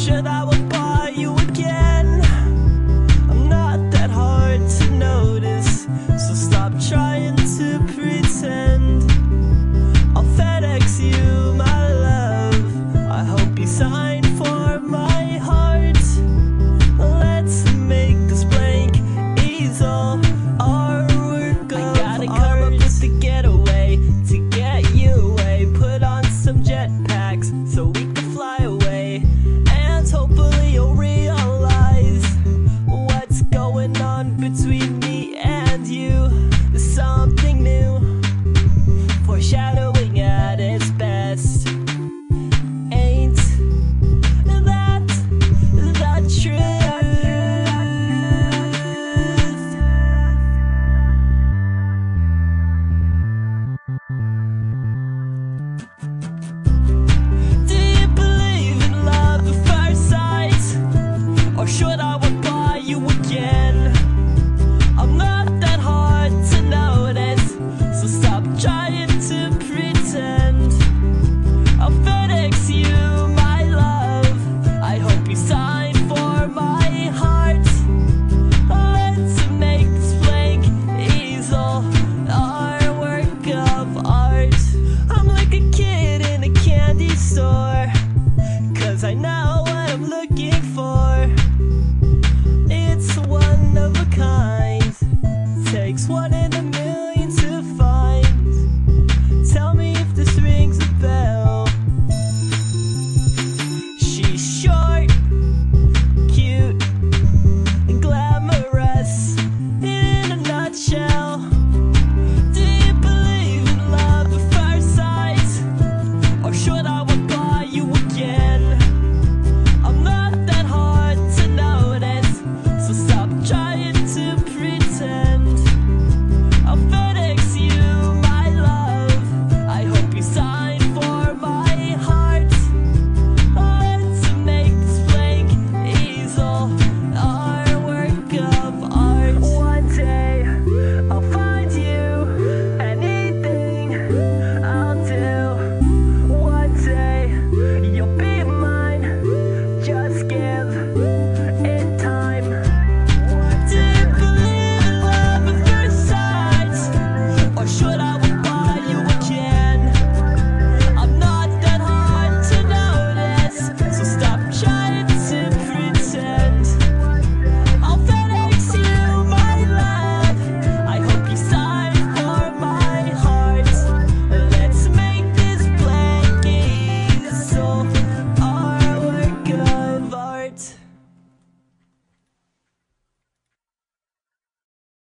should I would should I?